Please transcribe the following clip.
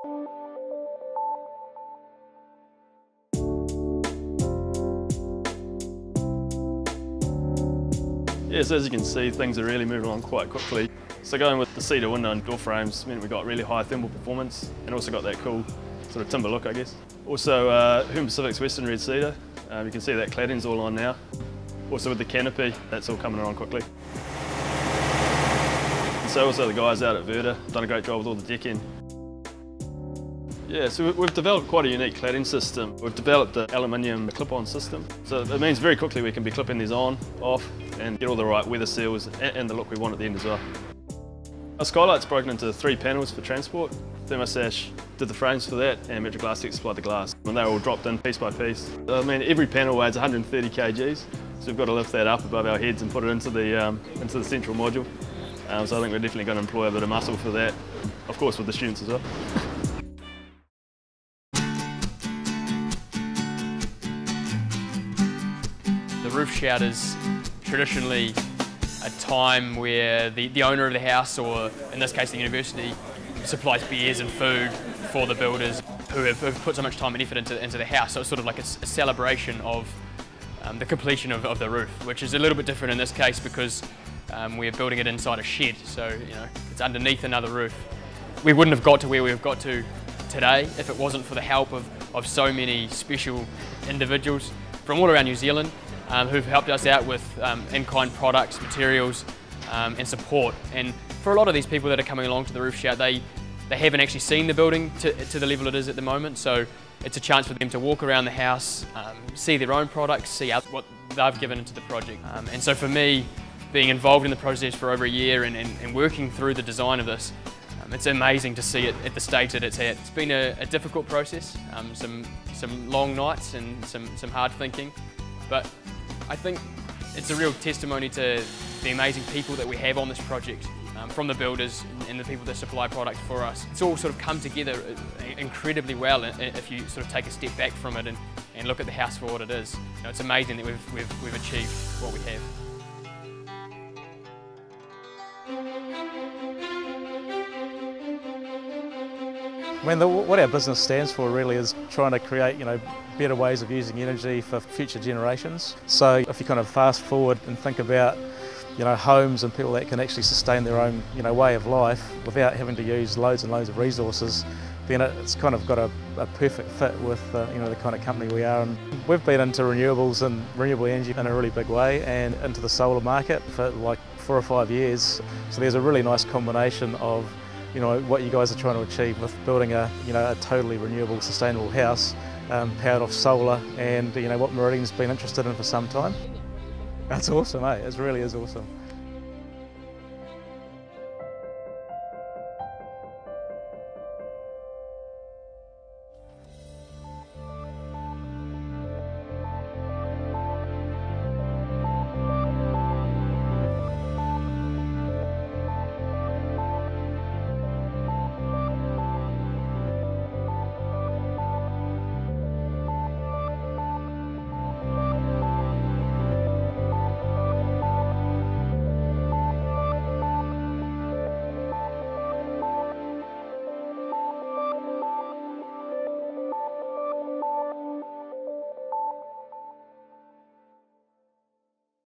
Yes, as you can see, things are really moving along quite quickly. So going with the cedar window and door frames meant we got really high thermal performance and also got that cool sort of timber look, I guess. Also, uh, Herman Pacific's Western Red Cedar, um, you can see that cladding's all on now. Also with the canopy, that's all coming along quickly. And so also the guys out at Verda done a great job with all the decking. Yeah, so we've developed quite a unique cladding system. We've developed the aluminium clip-on system. So it means very quickly we can be clipping these on, off, and get all the right weather seals and the look we want at the end as well. Our skylight's broken into three panels for transport. Thermosash did the frames for that and Metro Glass supplied the glass. And they're all dropped in piece by piece. I mean, every panel weighs 130 kgs, so we've got to lift that up above our heads and put it into the, um, into the central module. Um, so I think we're definitely going to employ a bit of muscle for that, of course with the students as well. roof shout is traditionally a time where the, the owner of the house, or in this case the university, supplies beers and food for the builders who have, have put so much time and effort into, into the house. So it's sort of like a, a celebration of um, the completion of, of the roof, which is a little bit different in this case because um, we're building it inside a shed, so you know it's underneath another roof. We wouldn't have got to where we've got to today if it wasn't for the help of, of so many special individuals from all around New Zealand um, who've helped us out with um, in-kind products, materials um, and support. And for a lot of these people that are coming along to the roof shout, they, they haven't actually seen the building to, to the level it is at the moment. So it's a chance for them to walk around the house, um, see their own products, see what they've given into the project. Um, and so for me, being involved in the process for over a year and, and, and working through the design of this, um, it's amazing to see it at the state that it's at. It's been a, a difficult process, um, some, some long nights and some, some hard thinking, but I think it's a real testimony to the amazing people that we have on this project, um, from the builders and the people that supply product for us. It's all sort of come together uh, incredibly well if you sort of take a step back from it and, and look at the house for what it is. You know, it's amazing that we've, we've, we've achieved what we have. I mean, the, what our business stands for really is trying to create, you know, better ways of using energy for future generations. So if you kind of fast forward and think about, you know, homes and people that can actually sustain their own, you know, way of life without having to use loads and loads of resources, then it's kind of got a, a perfect fit with, uh, you know, the kind of company we are. And we've been into renewables and renewable energy in a really big way and into the solar market for like four or five years. So there's a really nice combination of you know, what you guys are trying to achieve with building a, you know, a totally renewable, sustainable house um, powered off solar and, you know, what Meridian's been interested in for some time. That's awesome, eh? It really is awesome.